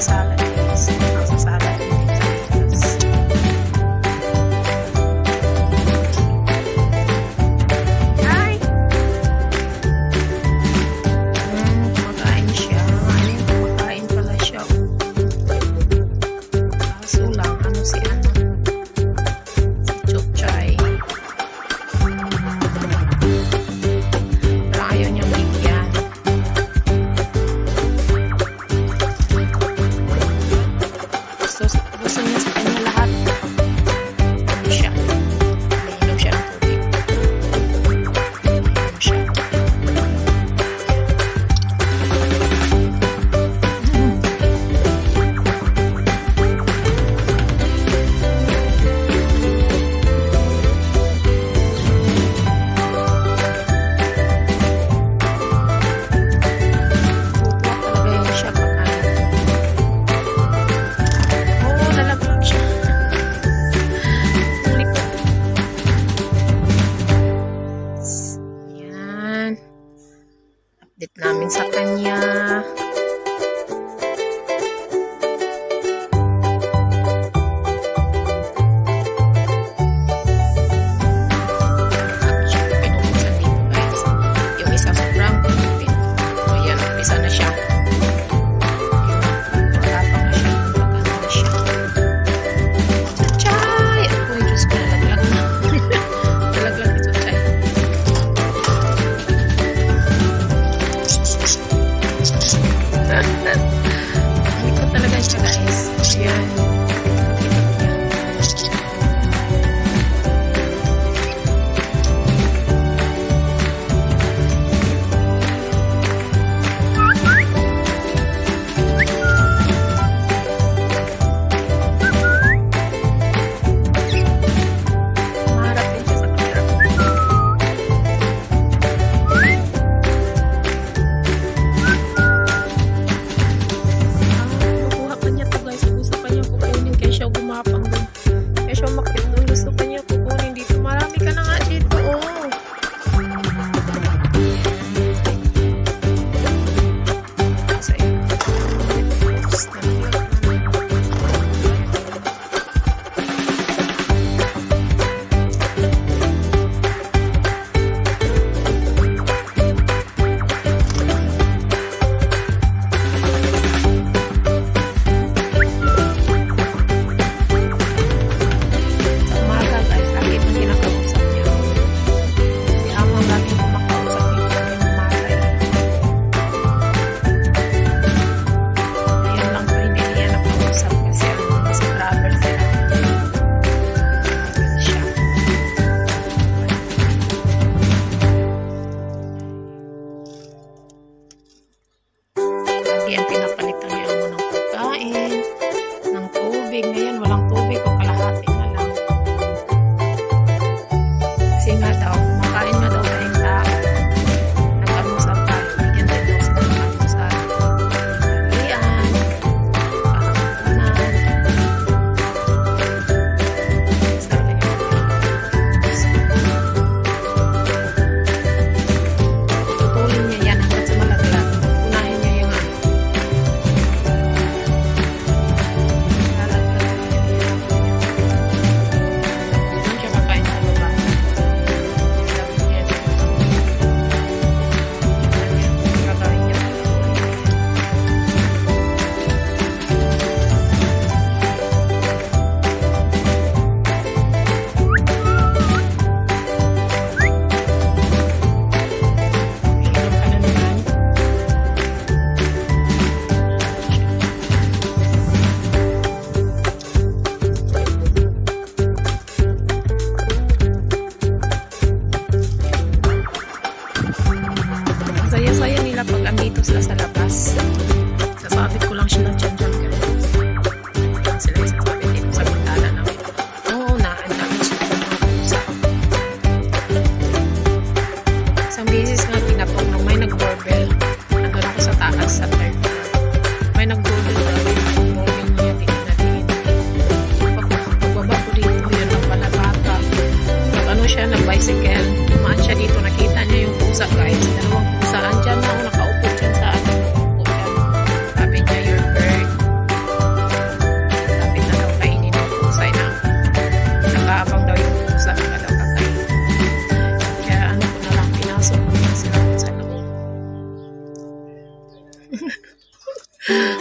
sociales. At, hindi ko talaga siya guys. Yan. dito sa labas. Nababit ko lang siya na dyan. 嗯哼哼。